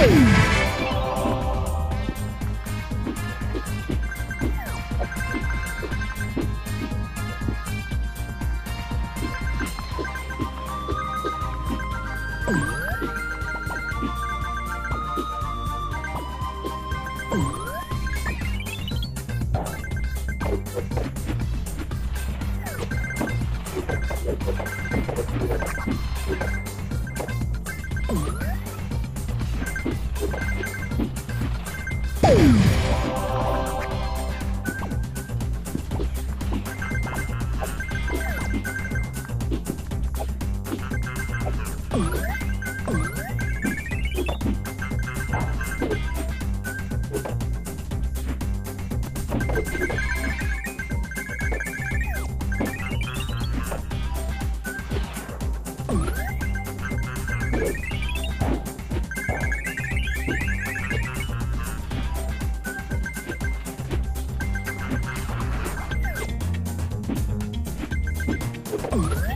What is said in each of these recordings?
Hey! Oh.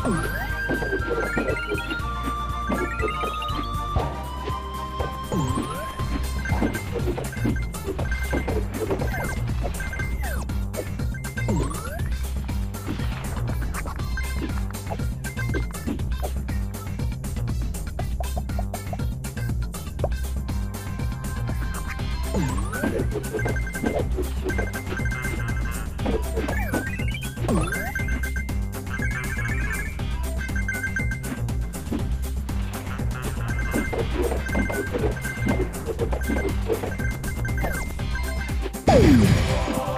Thank Oh!